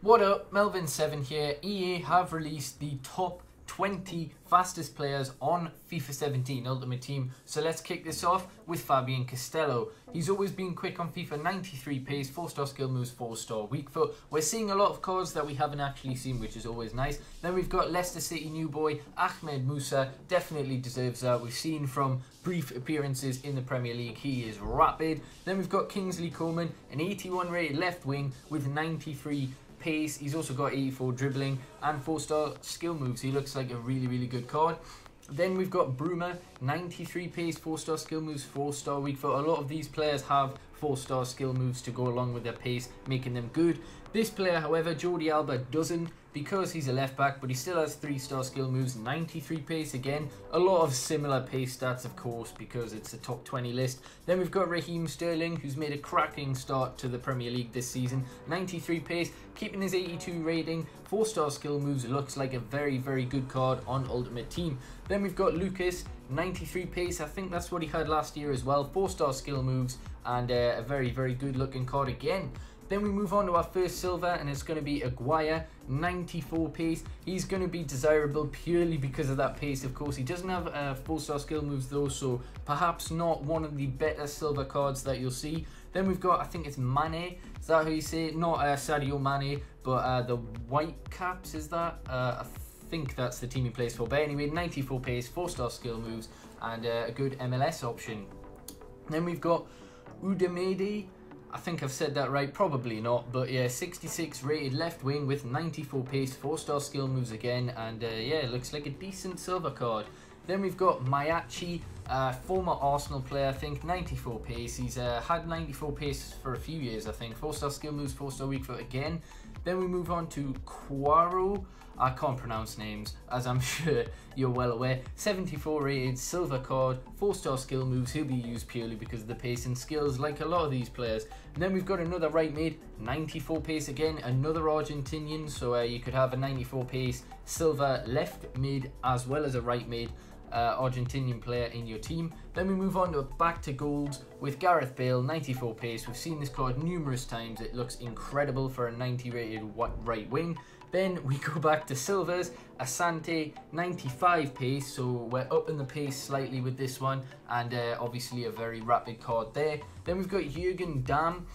What up, Melvin7 here. EA have released the top 20 fastest players on FIFA 17 Ultimate Team. So let's kick this off with Fabian Castillo. He's always been quick on FIFA 93 pace, 4 star skill moves, 4 star weak foot. We're seeing a lot of cards that we haven't actually seen, which is always nice. Then we've got Leicester City new boy Ahmed Musa, definitely deserves that. We've seen from brief appearances in the Premier League, he is rapid. Then we've got Kingsley Coman, an 81 rated left wing with 93 pace. He's also got 84 dribbling and 4-star skill moves. He looks like a really, really good card. Then we've got Bruma, 93 pace, 4-star skill moves, 4-star weak foot. A lot of these players have 4-star skill moves to go along with their pace, making them good. This player, however, Jordi Alba doesn't because he's a left back, but he still has 3-star skill moves, 93 pace again. A lot of similar pace stats, of course, because it's a top 20 list. Then we've got Raheem Sterling, who's made a cracking start to the Premier League this season. 93 pace, keeping his 82 rating, 4-star skill moves, looks like a very, very good card on Ultimate Team. Then we've got Lucas, 93 pace, I think that's what he had last year as well. 4-star skill moves, and uh, a very, very good looking card again. Then we move on to our first silver, and it's going to be Aguirre, 94 pace. He's going to be desirable purely because of that pace, of course. He doesn't have uh, full-star skill moves, though, so perhaps not one of the better silver cards that you'll see. Then we've got, I think it's Mane. Is that how you say it? Not uh, Sadio Mane, but uh, the Whitecaps, is that? Uh, think that's the team he plays for. But anyway, 94 pace, 4-star skill moves, and uh, a good MLS option. Then we've got Udemede. I think I've said that right, probably not, but yeah, 66 rated left wing with 94 pace, 4 star skill moves again, and uh, yeah, looks like a decent silver card. Then we've got Miyaichi, uh, former Arsenal player, I think, 94 pace. He's uh, had 94 pace for a few years, I think. 4 star skill moves, 4 star weak foot again. Then we move on to Quaro. I can't pronounce names, as I'm sure you're well aware. 74 rated, silver card, 4 star skill moves. He'll be used purely because of the pace and skills, like a lot of these players. And then we've got another right mid, 94 pace again, another Argentinian. So uh, you could have a 94 pace silver left mid as well as a right mid. Uh, Argentinian player in your team. Then we move on to back to gold with Gareth Bale, 94 pace. We've seen this card numerous times. It looks incredible for a 90 rated right wing. Then we go back to silvers, Asante 95 pace, so we're up in the pace slightly with this one, and uh, obviously a very rapid card there. Then we've got Jurgen Damm,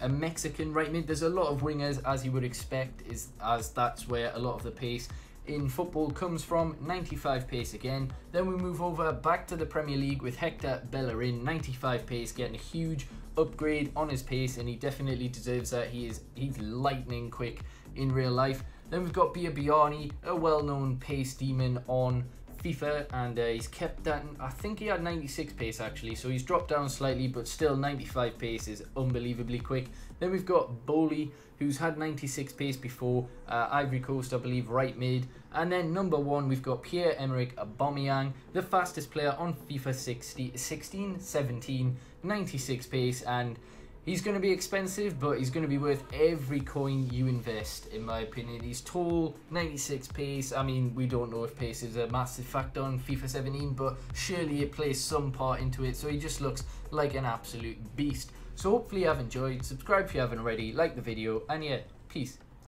a Mexican right mid. There's a lot of wingers as you would expect, is as that's where a lot of the pace in football comes from 95 pace again. Then we move over back to the Premier League with Hector Bellerin. 95 pace getting a huge upgrade on his pace and he definitely deserves that. He is he's lightning quick in real life. Then we've got Biabiany, a well-known pace demon on FIFA, and uh, he's kept that. I think he had 96 pace actually, so he's dropped down slightly, but still 95 pace is unbelievably quick. Then we've got Bolly, who's had 96 pace before, uh, Ivory Coast, I believe, right mid. And then number one, we've got Pierre-Emerick Aubameyang, the fastest player on FIFA 60, 16, 17, 96 pace, and He's going to be expensive, but he's going to be worth every coin you invest, in my opinion. He's tall, 96 pace. I mean, we don't know if pace is a massive factor on FIFA 17, but surely it plays some part into it. So he just looks like an absolute beast. So hopefully you have enjoyed. Subscribe if you haven't already, like the video, and yeah, peace.